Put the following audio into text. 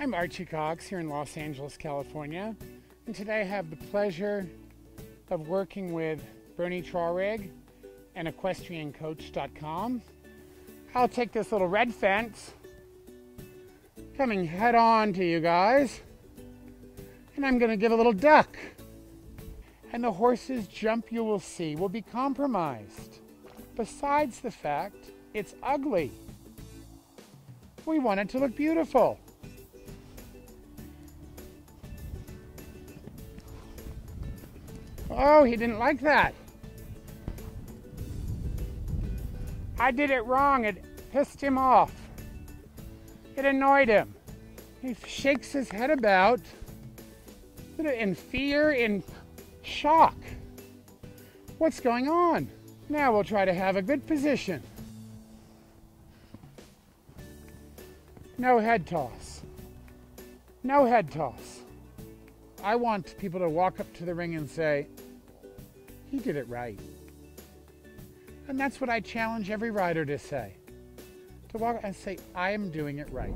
I'm Archie Cox here in Los Angeles, California, and today I have the pleasure of working with Bernie Traurig and EquestrianCoach.com. I'll take this little red fence coming head on to you guys, and I'm going to give a little duck. And the horse's jump you will see will be compromised, besides the fact it's ugly. We want it to look beautiful. Oh, he didn't like that. I did it wrong. It pissed him off. It annoyed him. He shakes his head about in fear, in shock. What's going on? Now we'll try to have a good position. No head toss. No head toss. I want people to walk up to the ring and say, he did it right. And that's what I challenge every rider to say. To walk and say, I am doing it right.